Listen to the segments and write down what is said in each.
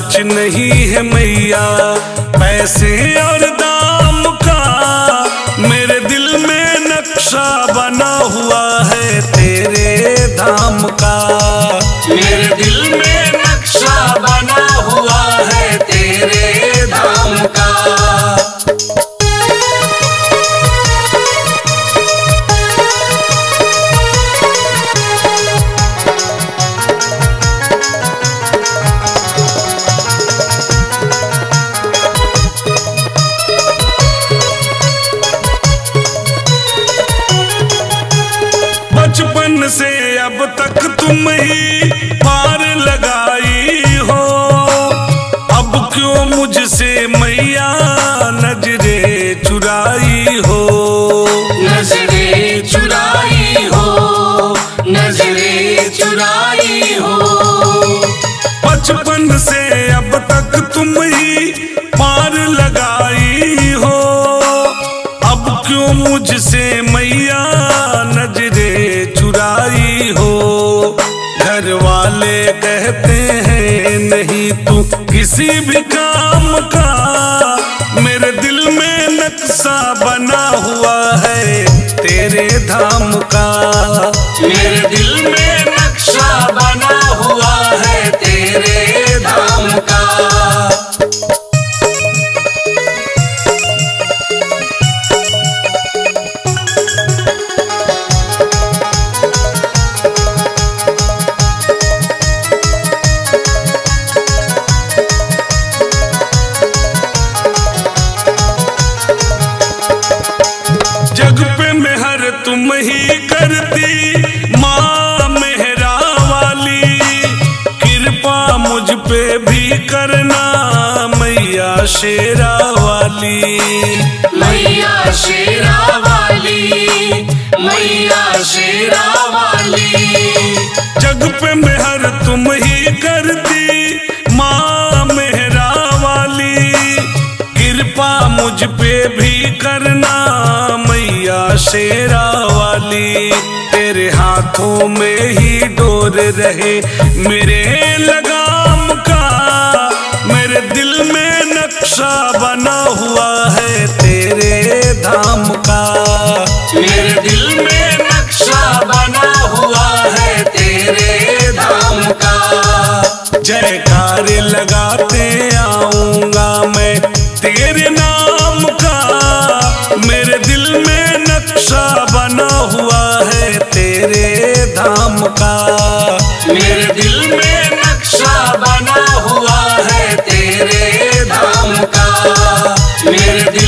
लालच नहीं है मैया, पैसे और दाम का। मेरे दिल में नक्शा बना हुआ है तेरे दाम का। मेरे दिल में पार लगाई हो। अब क्यों मुझसे मैया नजरे चुराई हो? घर वाले कहते हैं, नहीं तू किसी भी काम का। मेरे दिल में नक्शा बना हुआ है तेरे धाम का। मेरे दिल में नक्शा बना हुआ है तेरे पे भी करना मैया शेरा वाली तेरे हाथों में ही डोर रहे मेरे लगाम का। मेरे दिल में नक्शा बना हुआ है तेरे धाम का। मेरे दिल में नक्शा बना हुआ है तेरे Yeah.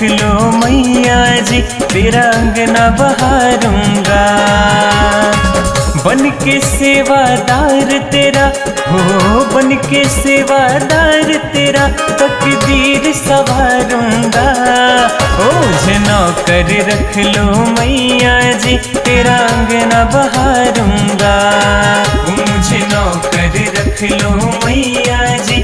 रख लो मैया जी तेरा अंगना बहारूँगा। बन के सेवादार तेरा, हो बन के सेवादार तेरा, तकदीर सवारूँगा। ओ मुझे नौकर रख लो मैया जी तेरा अंगना बहारूँगा। मुझे नौकर रख लो मैया जी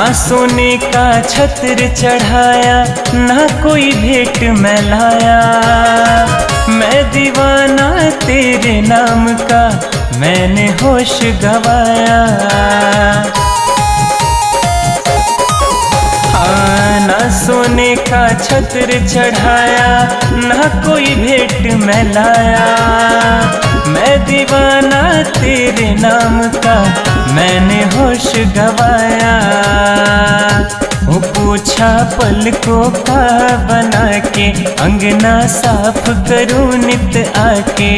ना सोने का छत्र चढ़ाया, ना कोई भेंट मैं लाया। मैं दीवाना तेरे नाम का, मैंने होश गवाया। ना सोने का छत्र चढ़ाया, ना कोई भेंट मैं लाया। मैं दीवाना तेरे नाम का मैंने होश गवाया। वो पूछा पलकों का बना के, अंगना साफ़ करूँ नित आके।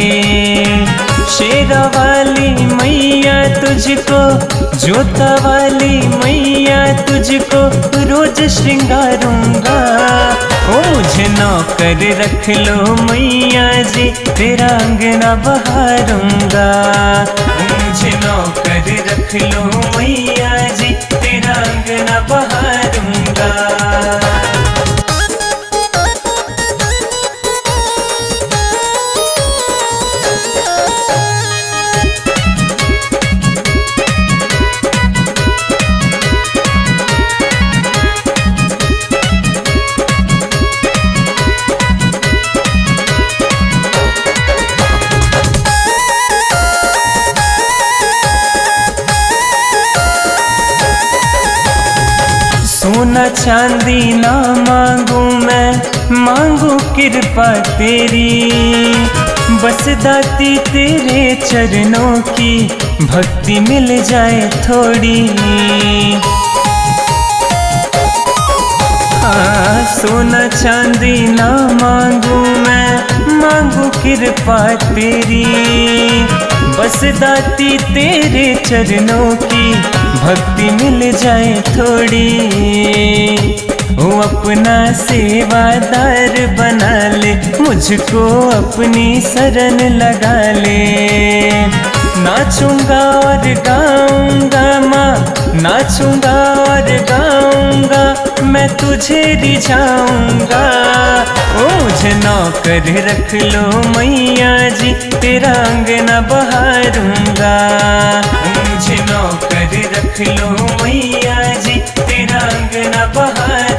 शेरा वाली मैया तुझको जोता वाली मैया तुझको, रोज श्रृंगारूँगा। ओ, मुझे नौकर रख लो मैया जी, तेरा अंगना बहारूँगा। मुझे नौकर रख लो मैया जी, तेरा अंगना बहारूँगा। चांदी ना मांगू मैं, मांगू कृपा तेरी। बस दाती तेरे चरणों की, भक्ति मिल जाए थोड़ी। सोना चांदी ना मांगू मैं, मांगू कृपा तेरी। बस दाती तेरे चरणों की भक्ति मिल जाए थोड़ी। वो अपना सेवादार बना ले, मुझको अपनी शरण लगा ले। नाचूँगा और गाऊँगा माँ, नाचूँगा और गाऊँगा, मैं तुझे रिझाऊँगा। मुझे नौकर रख लो मैया जी, तेरा अंगना बहारूँगा। मुझे नौकर रख लो मैया जी, तेरा अंगना बहारूँगा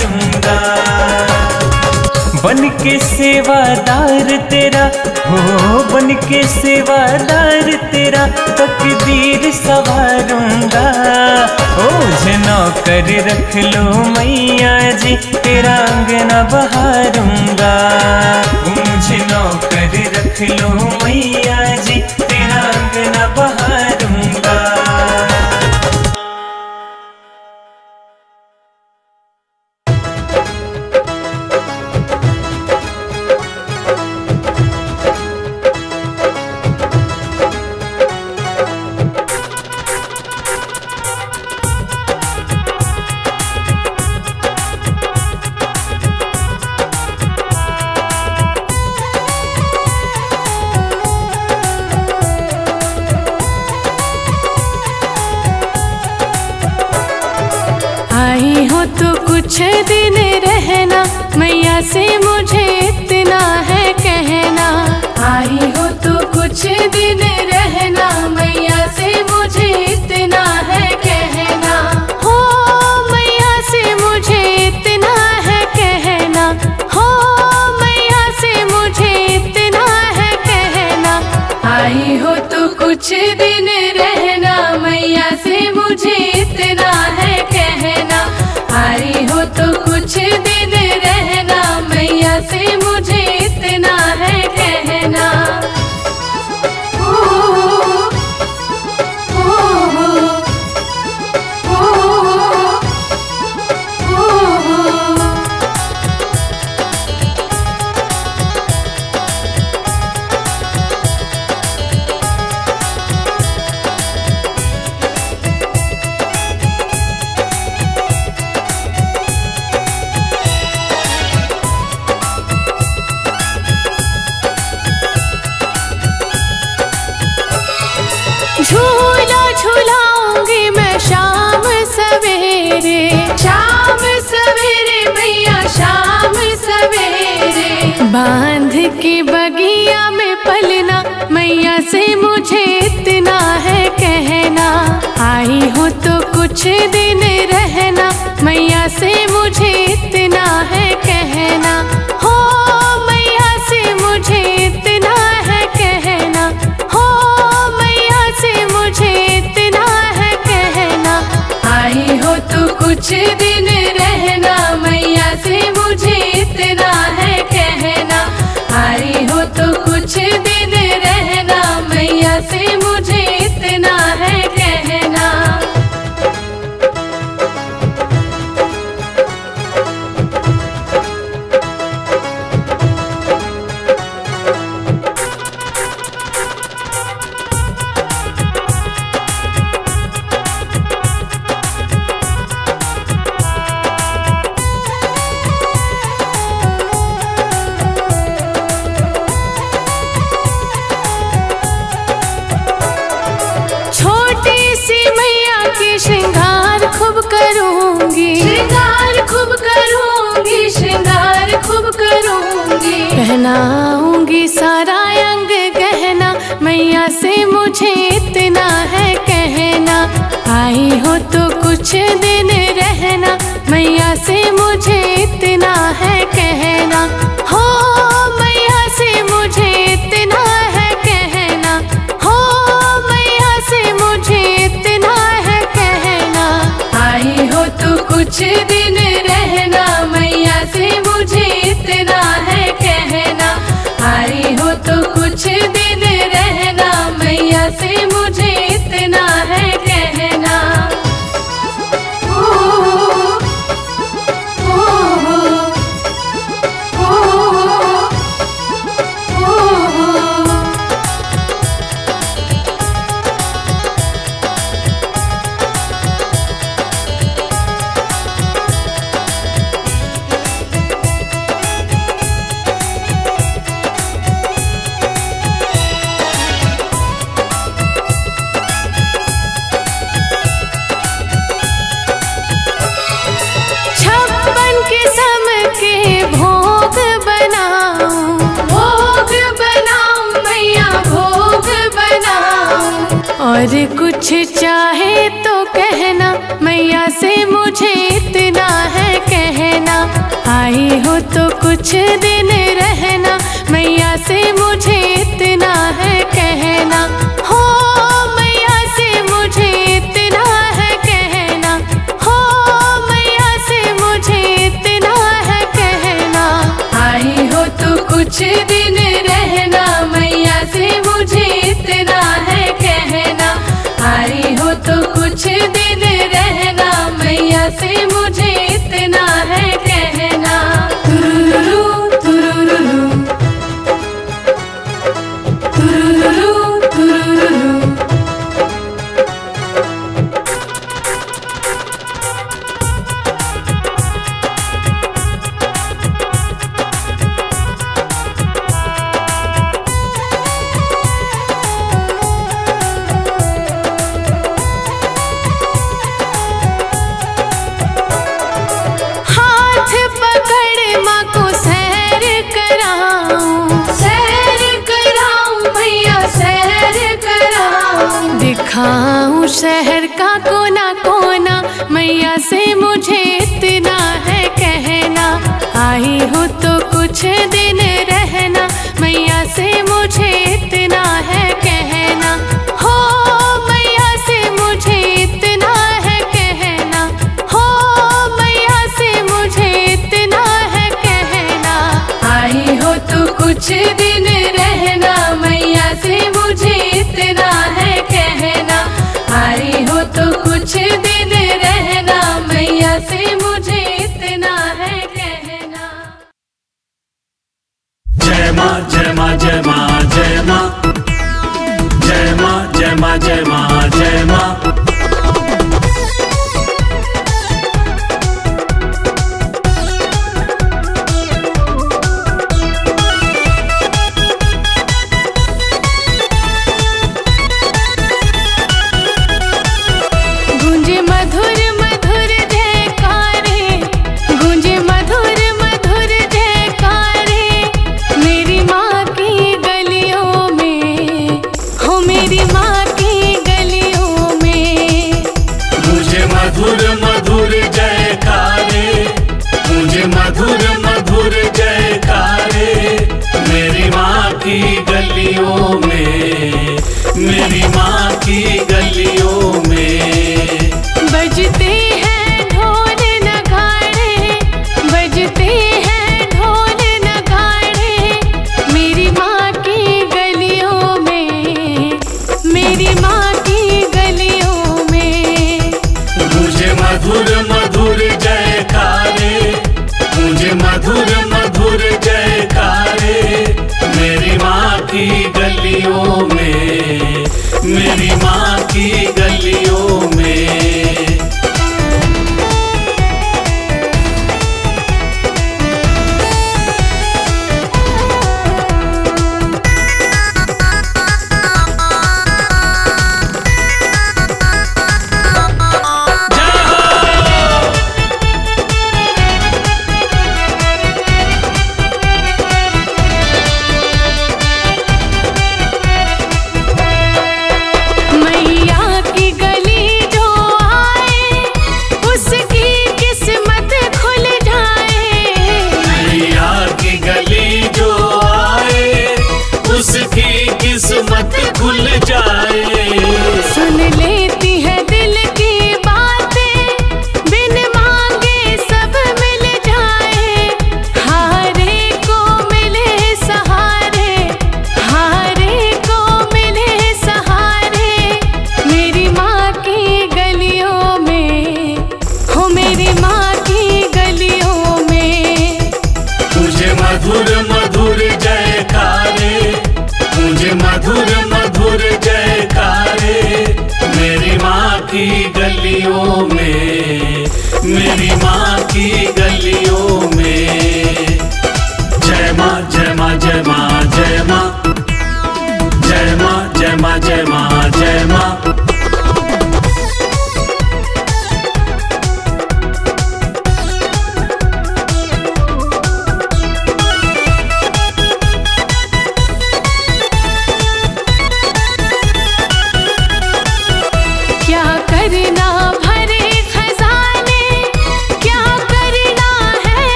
बन के सेवादार तेरा, हो बन के सेवादार तेरा, तकदीर सवारूँगा। ओ जना नौकर रख लो मैया जी, तेरा अंगना बहारूँगा। मुझे नौकर रख लो मैया जी मैया से मुझे মুছে দে shit जय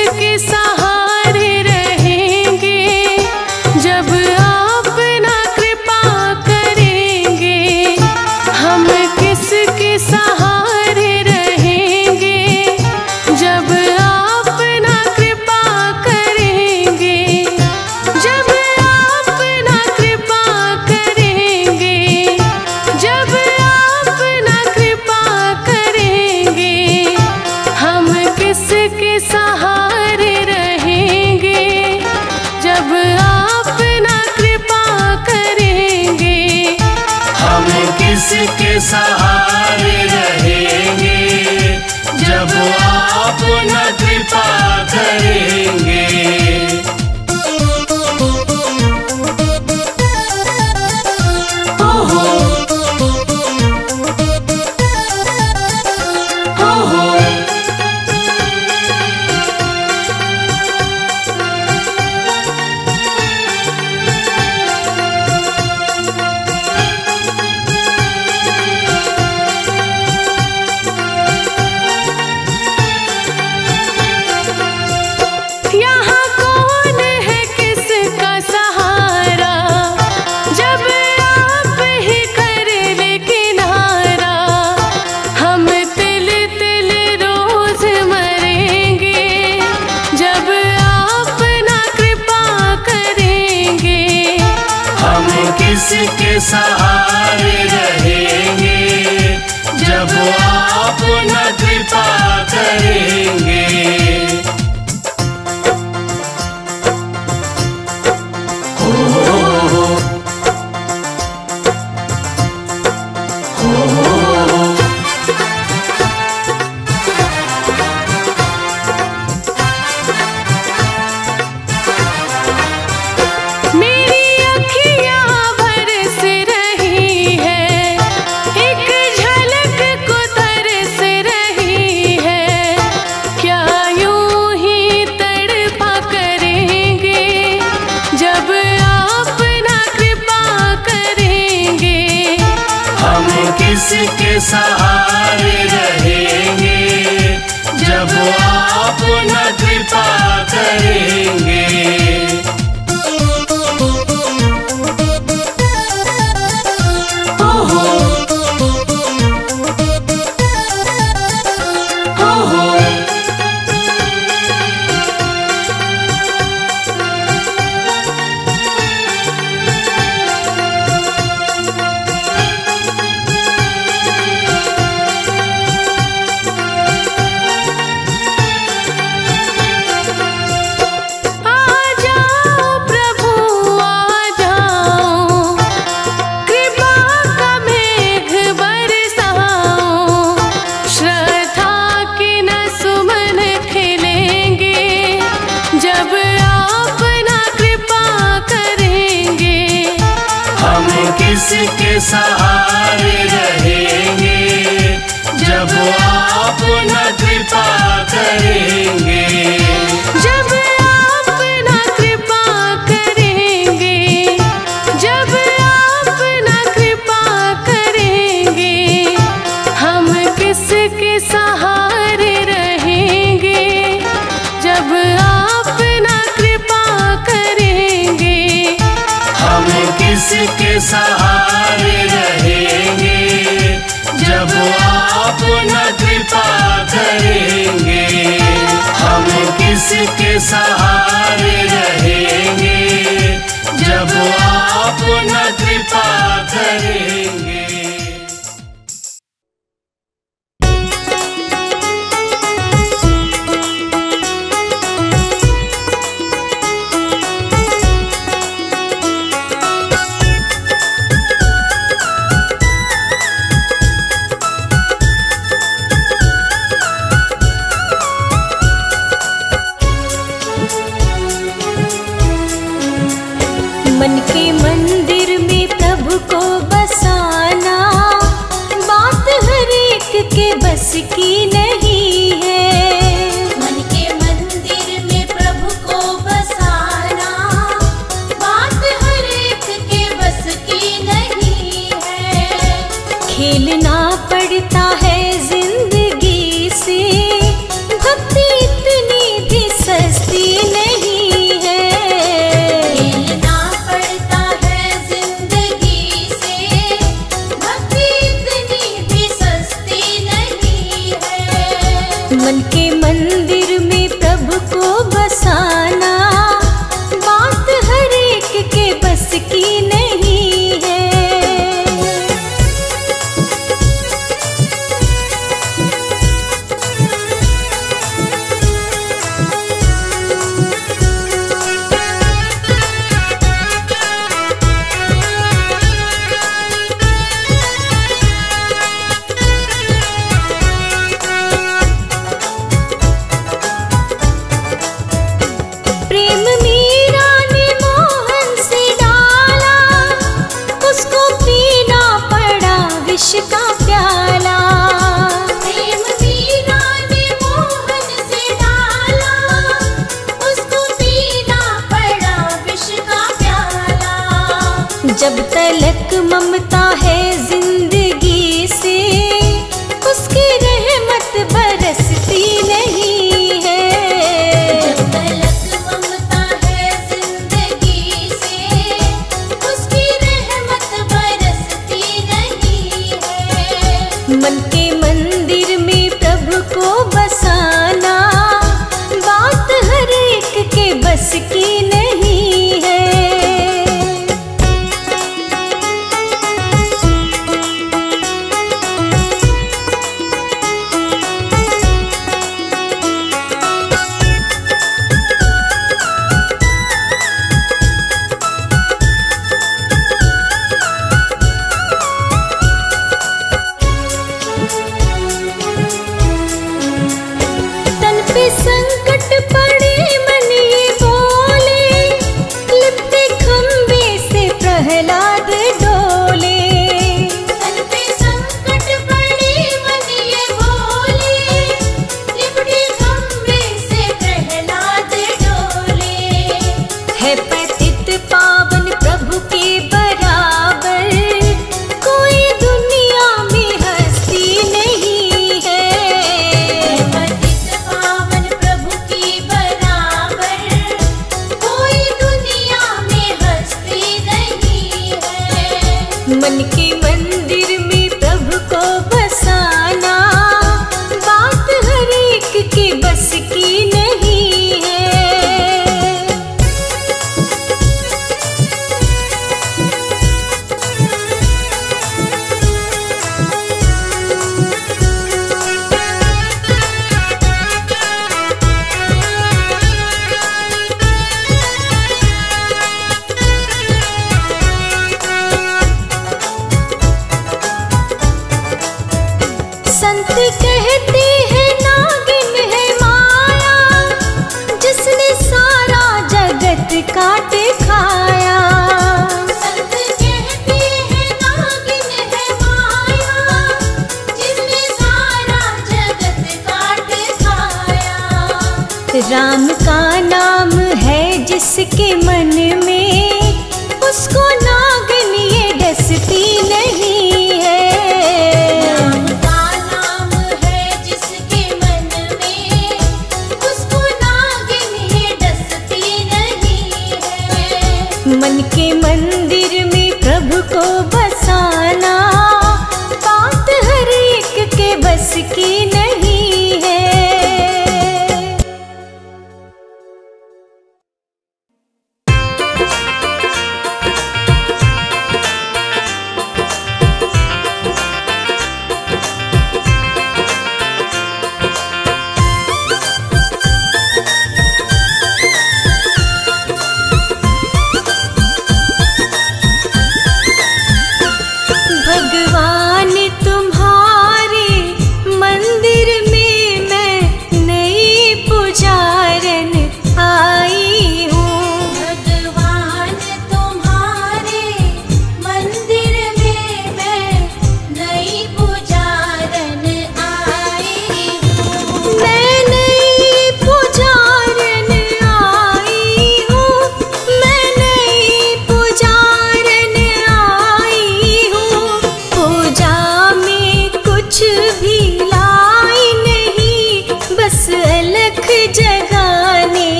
किसके सहारे किसके सहारे रहेंगे। जब आप न इसके सहारे रहेंगे जब आप न कृपा करेंगे। जब आप कृपा करेंगे कृपा करेंगे हम रहेंगे? जब आप कृपा करेंगे हम सहारे किसके सहारे रहे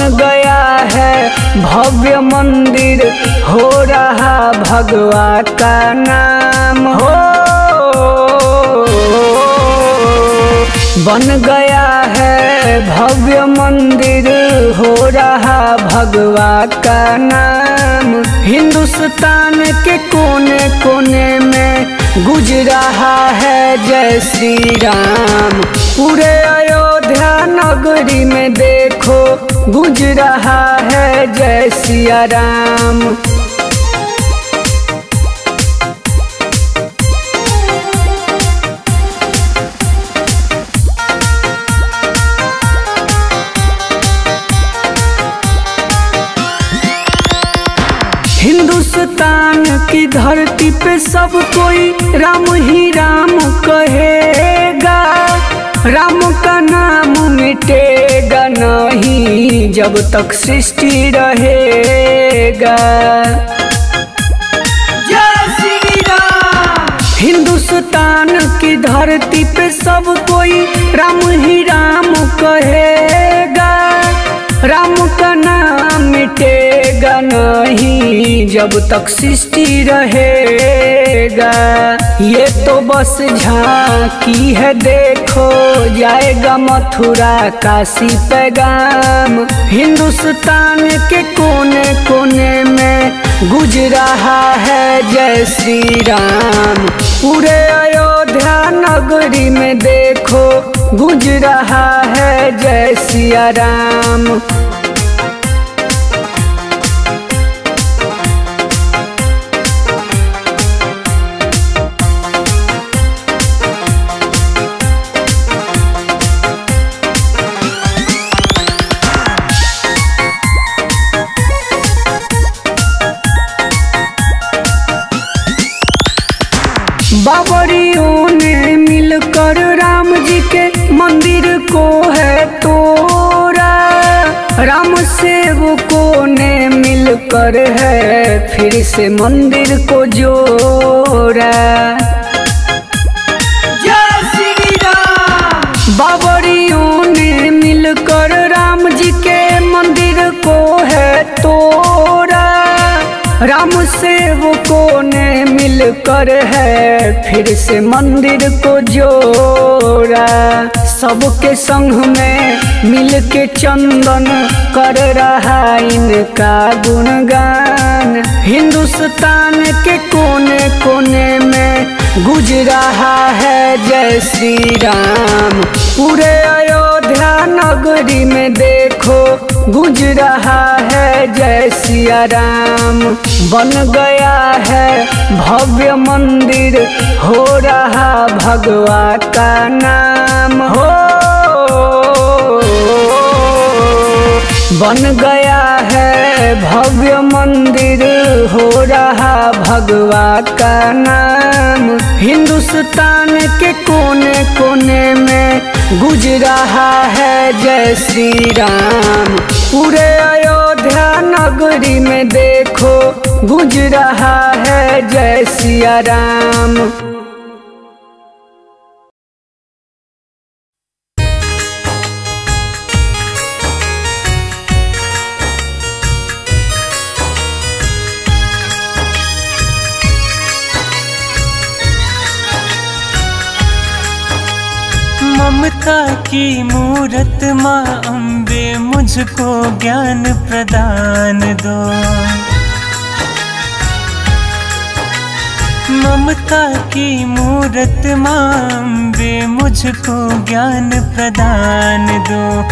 गया है, भव्य मंदिर हो रहा भगवा का नाम। हो। बन गया है, भव्य मंदिर हो रहा भगवा का नाम। हिंदुस्तान के कोने कोने में गुज रहा है, जय श्री राम। पूरे अयोध्या नगरी में देखो गुज रहा है जय सिया राम। हिंदुस्तान की धरती पे सब कोई राम ही राम कहेगा। राम का नाम मिटेगा नहीं जब तक सृष्टि रहेगा। हिंदुस्तान की धरती पे सब कोई राम ही राम कहेगा। राम नहीं, जब तक सृष्टि रहेगा। ये तो बस झांकी है, देखो, जाएगा मथुरा काशी पैगाम। हिंदुस्तान के कोने कोने में गुज रहा है, जय श्री राम पूरे अयोध्या नगरी में देखो गुज रहा है, जय सिया राम। बाबरियों ने मिलकर राम जी के मंदिर को है तोड़ा। राम सेवकों ने मिलकर है फिर से मंदिर को जोड़ा। मिलकर राम जी के मंदिर को है राम ने मिलकर है, फिर से मंदिर को जोड़ा। सबके संग में मिल के चंदन कर रहा इनका गुणगान। हिंदुस्तान के कोने कोने में गुज रहा है, जय श्री राम। पूरे अयोध्या नगरी में देखो गुज रहा है जय सिया राम बन गया है भव्य मंदिर हो रहा भगवा का नाम हो बन गया है भव्य मंदिर हो रहा भगवा का नाम हिंदुस्तान के कोने कोने में गुज रहा है जय श्री राम पूरे अयोध्या नगरी में देखो गुज रहा है जय सिया राम। ममता की मूरत माँ अम्बे मुझको ज्ञान प्रदान दो। ममता की मूरत मांबे मुझको ज्ञान प्रदान दो।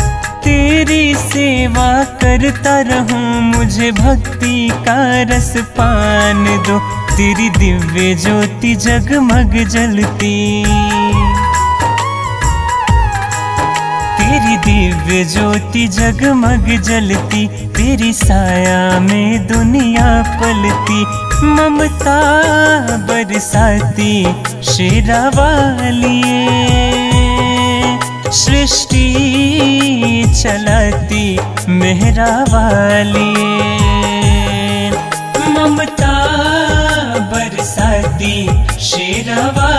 तेरी सेवा करता रहूँ, मुझे भक्ति का रस पान दो। तेरी दिव्य ज्योति जगमग जलती। तेरी दिव्य ज्योति जगमग जलती, तेरी साया में दुनिया पलती, ममता बरसाती, शेरा वालिए सृष्टि चलाती, मेहरा वालिए ममता बरसाती, शेरा वालिए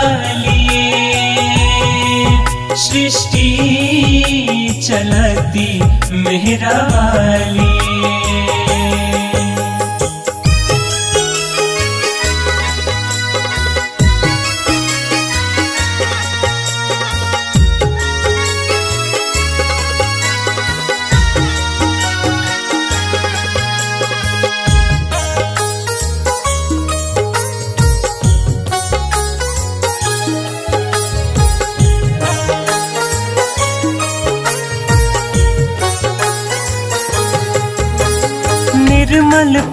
सृष्टि चलती मेहरा वालिए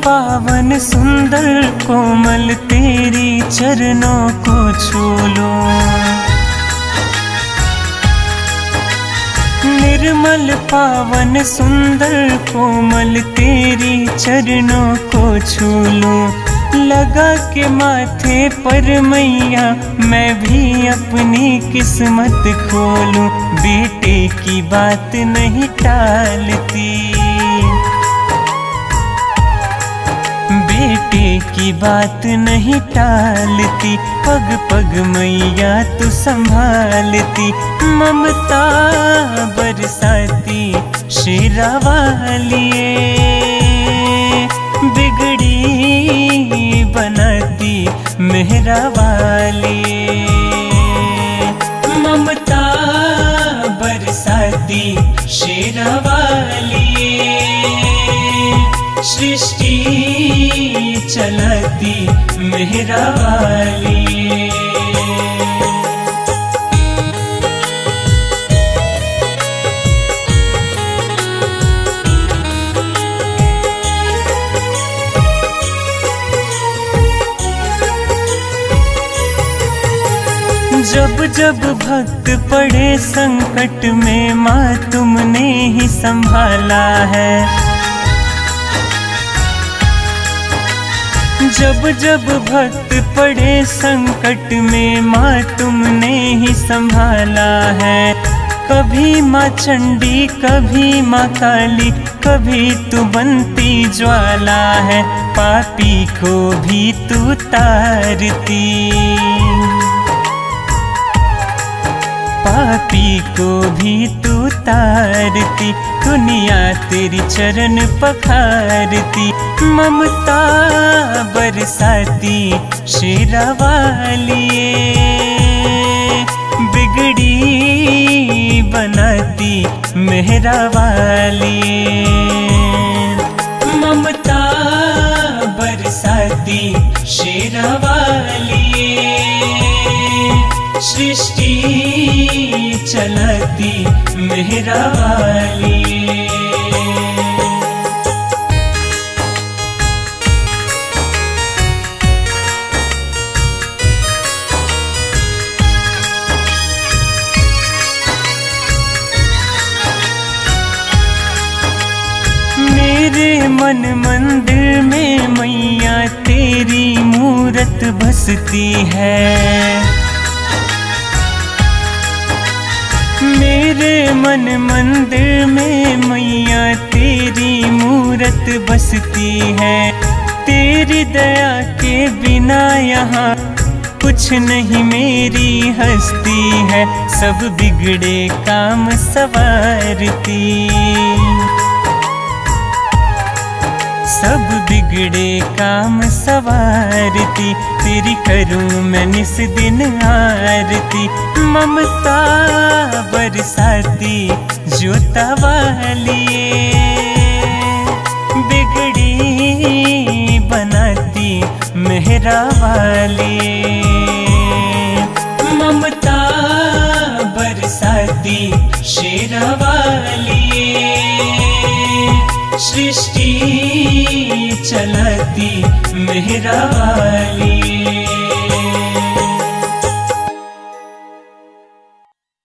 पावन सुंदर कोमल तेरी चरणों को छू लो निर्मल पावन सुंदर कोमल तेरी चरणों को छू लो लगा के माथे पर मैया, मैं भी अपनी किस्मत खोलूं। बेटे की बात नहीं टालती। बेटे की बात नहीं टालती। पग पग मैया तो संभालती। ममता बरसाती शेरा वालिए जब जब भक्त पड़े संकट में माँ तुमने ही संभाला है। जब जब भक्त पड़े संकट में, माँ तुमने ही संभाला है। कभी माँ चंडी, कभी माँ काली, कभी तू बनती ज्वाला है। पापी को भी तू तारती। पापी को भी तू तारती। दुनिया तेरी चरण पखारती, ममता बरसाती, शेरा वालिए बिगड़ी बनाती, मेहरा वालिए। ममता बरसाती, शेरा वालिए। सृष्टि चलाती, मेहरा वालिए। बसती है। मेरे मन मंदिर में मैया तेरी मूरत बसती है। तेरी दया के बिना यहाँ कुछ नहीं, मेरी हस्ती है। सब बिगड़े काम सवारती। सब बिगड़े काम सवारती। तेरी करूँ मैं निस दिन आरती। ममता बरसाती जोता वालिए बिगड़ी बनाती मेहरा वाली। ममता बरसाती शेरा वाली। सृष्टि चलती मेहरा वाली